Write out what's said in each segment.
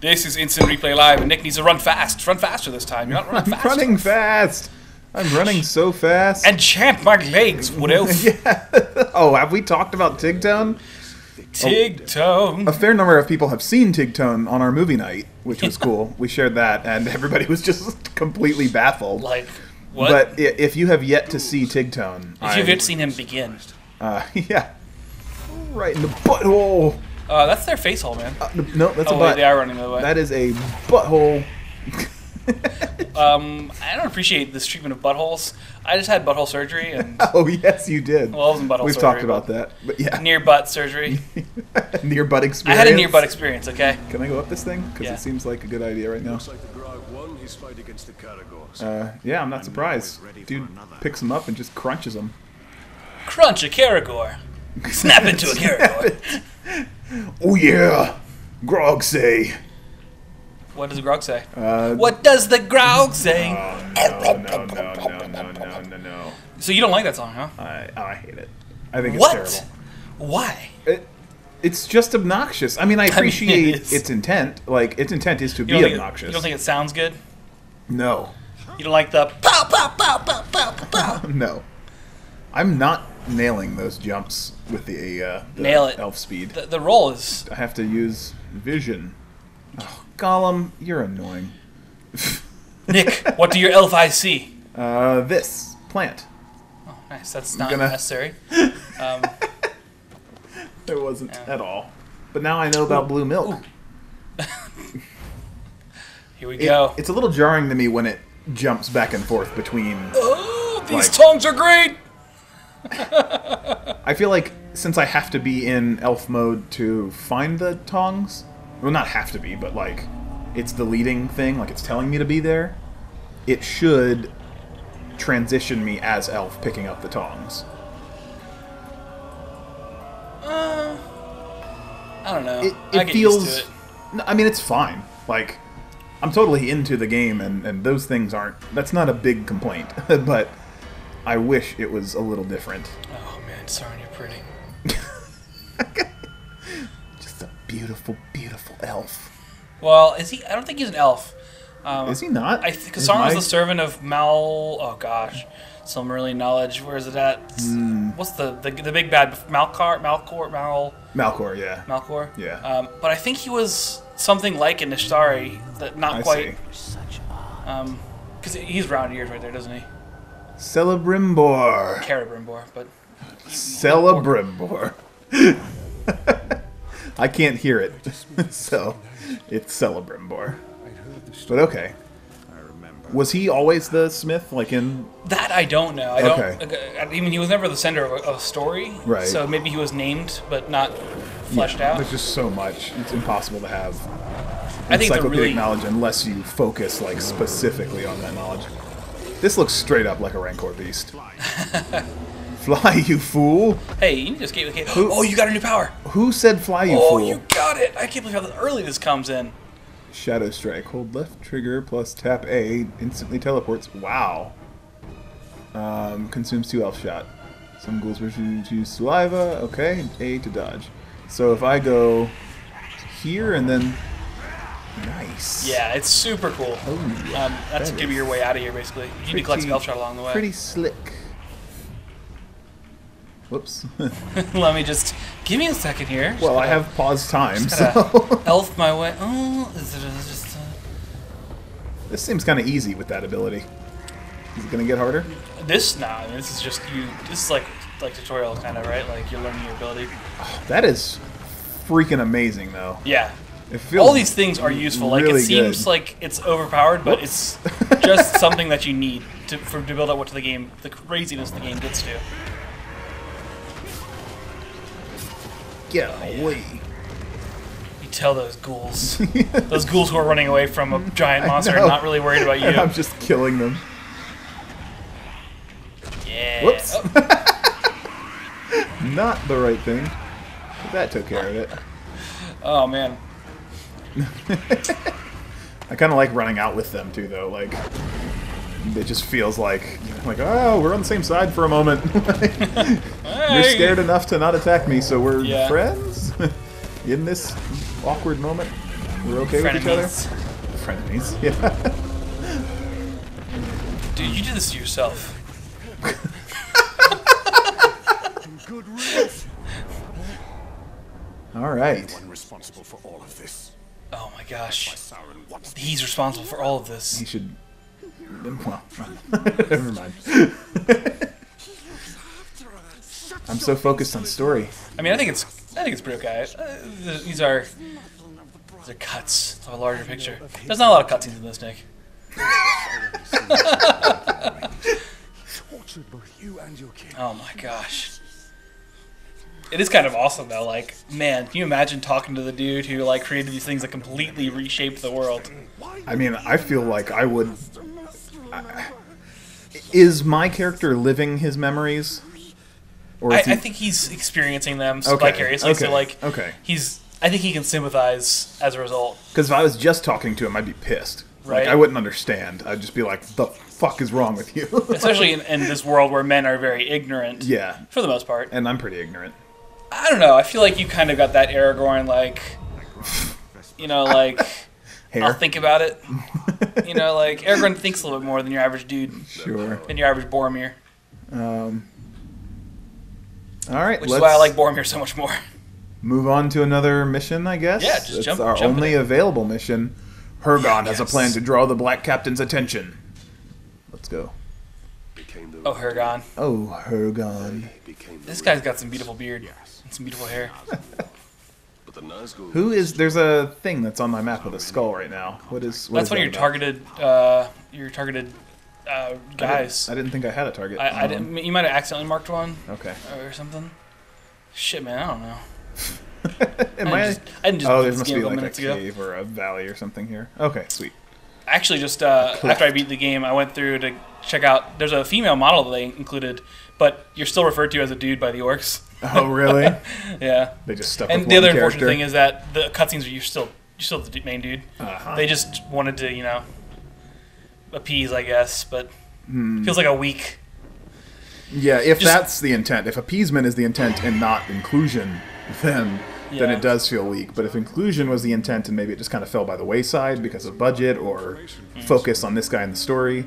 This is instant replay live, and Nick needs to run fast. Run faster this time. You're not running I'm fast. running fast. I'm running so fast. And champ my legs, Wood Elf. oh, have we talked about Tigtone? Tig Tone. A fair number of people have seen Tigtone on our movie night, which was cool. We shared that, and everybody was just completely baffled. Like, what? But i- if you have yet to see Tigtone, if you've yet seen him begin. uh, yeah, right in the butthole. Uh, that's their face hole, man. Uh, no, that's oh, a wait, butt. they are running the way. That is a butthole. Um, I don't appreciate this treatment of buttholes. I just had butthole surgery and Oh yes, you did. Well, it wasn't butthole surgery. We've surgery, talked about that, but yeah, near butt surgery. near butt experience. I had a near butt experience. Okay. Can I go up this thing? Because Yeah. it seems like a good idea right now. Looks like the Grog won his fight against the Caragors. Uh, yeah, I'm not surprised. Dude picks them up and just crunches them. Crunch a Caragor. Snap into a Caragor. Oh yeah, Grog say. What does the Grog say? Uh, What does the Grog say? no, no, no, no, no, no, no, no. So you don't like that song, huh? I, I hate it. I think it's What? terrible. Why? It, it's just obnoxious. I mean, I mean, it appreciate its intent. Like, its intent is to be don't, it, obnoxious. you don't think it sounds good? no, You don't like the pow pow pow pow pow pow? no. I'm not nailing those jumps with the, uh, the Nail it. elf speed. the, the roll is I have to use vision. Oh, Gollum, you're annoying. Nick. what do your elf eyes see? Uh, this plant. Oh, nice. That's not gonna- necessary. Um, It wasn't Yeah. at all. But now I know about blue milk. here we It- go. It's a little jarring to me when it jumps back and forth between. Oh, these like- tongues are great. I feel like since I have to be in elf mode to find the tongs, well, not have to be, but like it's the leading thing, like it's telling me to be there. It should transition me as elf picking up the tongs. Uh, I don't know. It, I it get feels. it. No, I mean, it's fine. Like I'm totally into the game, and and those things aren't. That's not a big complaint, but I wish it was a little different. Oh man, Sauron, you're pretty. Just a beautiful, beautiful elf. Well, is he? I don't think he's an elf. Um, Is he not? I think Is Sauron was the servant of Mal. Oh gosh, Silmarillion knowledge. Where is it at? Hmm. What's the, the the big bad? Malkar, Malkor, Mal, Malcor, yeah. Malkor. Yeah. Um, but I think he was something like an Istari, that not I quite. see. Um, because he's round ears right there, doesn't he? Celebrimbor. Carabrimbor, but Celebrimbor. I can't hear it, so it's Celebrimbor. But okay. I remember. Was he always the smith, like in? that I don't know. I don't. Okay. I mean, he was never the center of a, of a story, Right. So maybe he was named but not fleshed out. There's just so much; it's impossible to have I think it's encyclopedic really knowledge unless you focus like specifically on that knowledge. This looks straight up like a Rancor beast. Fly, you fool! Hey, you just gave okay. Oh, you got a new power. Who said fly, you oh, fool? Oh, you got it. I can't believe how early this comes in. Shadow Strike. Hold left trigger plus tap A. Instantly teleports. Wow. Um, consumes two elf shot. Some ghouls wish to choose saliva. Okay. A to dodge. So if I go here and then. Nice. Yeah, it's super cool. Oh, Um, that's that gonna be your way out of here, basically. You need to collect spell shot along the way. Pretty slick. Whoops. Let me just give me a second here. well, I have pause time, Just so elf my way. Oh, is it just? Uh, this seems kind of easy with that ability. Is it gonna get harder? this nah. I mean, this is just you. This is like like tutorial kind of right. Like you're learning your ability. That is freaking amazing, though. Yeah. All these things are useful. Like really it seems good. like it's overpowered, but it's just something that you need to for to build up what to the game, the craziness the game gets to. Get away. You tell those ghouls, those ghouls who are running away from a giant monster, and not really worried about you. And I'm just killing them. yeah. Whoops. Oh, Not the right thing. But that took care of it. oh, man. I kind of like running out with them too, though. Like, it just feels like, like, oh, we're on the same side for a moment. You're scared enough to not attack me, so we're Yeah. friends in this awkward moment. We're okay with each other. Frenemies. Frenemies. Yeah. Dude, you did this to yourself. Good riddance. All right. One responsible for all of this. Oh my gosh. He's responsible for all of this. He should. Well, never mind. I'm so focused on story. I mean, I think it's I think it's pretty okay. Uh, these are these are cuts of a larger picture. There's not a lot of cutscenes in this, Nick. tortured both you and your king. Oh my gosh. It is kind of awesome though. Like, man, can you imagine talking to the dude who like created these things that completely reshaped the world? I mean, I feel like I would. I- Is my character living his memories? Or I, he- I think he's experiencing them Okay, vicariously. So okay, like, okay. he's. I think he can sympathize as a result. Because if I was just talking to him, I'd be pissed. Like, Right. I wouldn't understand. I'd just be like, the fuck is wrong with you? Especially in, in this world where men are very ignorant. yeah. For the most part. And I'm pretty ignorant. I don't know. I feel like you kind of got that Aragorn, like, you know, like, Hair? I'll think about it. You know, like, Aragorn thinks a little bit more than your average dude, Sure. than your average Boromir. Um, all right. Which let's is why I like Boromir so much more. move on to another mission, I guess. Yeah, just It's jump- our jump only in. available mission. Hirgon has a plan to draw the Black Captain's attention. Let's go. Became the Oh, Hirgon. Oh, Hirgon. This guy's got some beautiful beard and some beautiful hair. But the Nazgul Who is? There's a thing that's on my map with a skull right now. What is? What That's is one of your about? targeted, uh, your targeted uh, I didn't- guys. I didn't think I had a target. I, I Um, didn't. You might have accidentally marked one Okay. or something. Shit, man, I don't know. Am I I? didn't just, I didn't just oh, there must be like a minutes ago. cave or a valley or something here. Okay, sweet. Actually, just uh, after I beat the game, I went through to check out. There's a female model that they included, but you're still referred to as a dude by the orcs. Oh, really? Yeah. they just stuck And with the other character. unfortunate thing is that the cutscenes are you're still you're still the main dude. Uh-huh. They just wanted to you know appease, I guess, but Hmm. feels like a week. Yeah, if Just- that's the intent, if appeasement is the intent and not inclusion, then then it does feel weak. But if inclusion was the intent and maybe it just kind of fell by the wayside because of budget or focus on this guy in the story,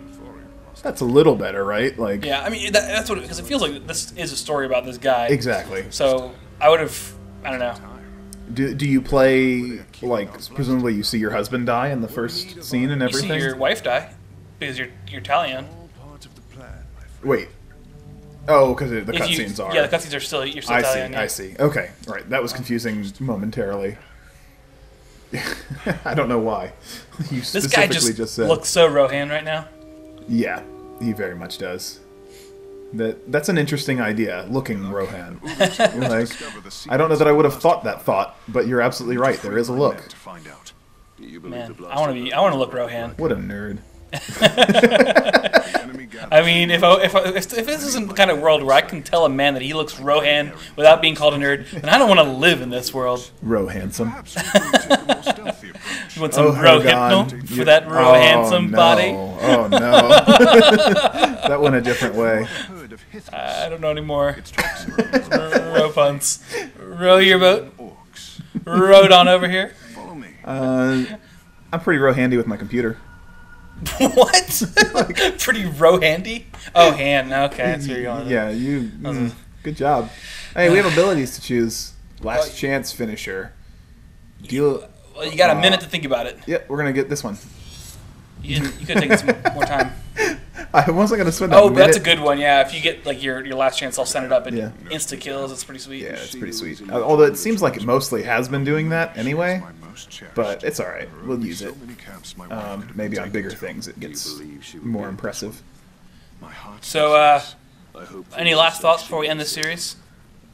that's a little better, right? Like Yeah, I mean that, that's what because it feels like this is a story about this guy. exactly. So I would have I don't know. Do, do you play like presumably you see your husband die in the first scene and You everything? see your wife die because you're you're Italian. all part of the plan, my friend. Wait. Oh, because the cutscenes are. Yeah, the cutscenes are still you're still I Italian. see. yeah. I see. Okay, right. That was confusing momentarily. I don't know why. You This guy just, said. looks so Rohan right now. Yeah, he very much does. That that's an interesting idea. Looking Rohan. like, I don't know that I would have thought that thought, but you're absolutely right. There is a look. To find out. You Man, I want to be. I want to look Rohan. What a nerd. I mean, if I, if, I, if if this isn't the kind of world where I can tell a man that he looks Rohan without being called a nerd, then I don't want to live in this world. Ro You want some Oh, Rohypnol for that Ro oh, handsome no. body? Oh no. that went a different way. Heard of Hithis. I don't know anymore. Its tracks are Row punts. Row your boat. orcs. Rowed on over here. Follow me. Uh, I'm pretty Ro handy with my computer. what? Pretty row handy? Oh, hand. Okay, that's where you're going. Yeah, you. mm, good job. Hey, we have abilities to choose. Last Well, chance finisher. Deal. Well, you got a Uh, minute to think about it. Yep, we're gonna get this one. You, you could taken some more time. I wasn't gonna spend. Oh, that's a good one. Yeah, if you get like your, your last chance, I'll send it up and Yeah. insta kills. It's pretty sweet. Yeah, it's pretty sweet. Uh, although it seems like it mostly has been doing that anyway, My most cherished. but it's all right. We'll use it. many camps my wife Um, maybe on bigger things it gets believe she would more impressive. So, uh, any last thoughts before we end this series?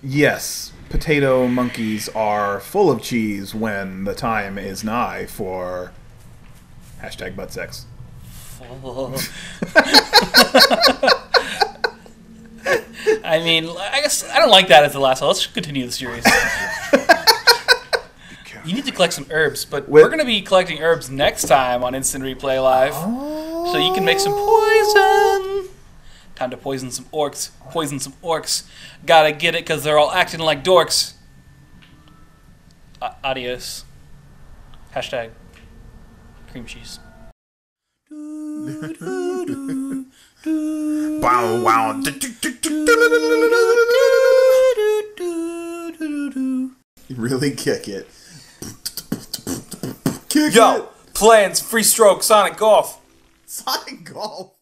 Yes, potato monkeys are full of cheese when the time is nigh for hashtag butt sex. I mean, I guess I don't like that as the last one. Let's continue the series. You need to collect some herbs, but With- we're going to be collecting herbs next time on Instant Replay Live. So you can make some poison. Time to poison some orcs. Poison some orcs. Gotta get it because they're all acting like dorks. Uh, adios. Hashtag cream cheese. wow, wow. Really kick it. Kick Yo, it. plans, free stroke, Sonic Golf. Sonic Golf.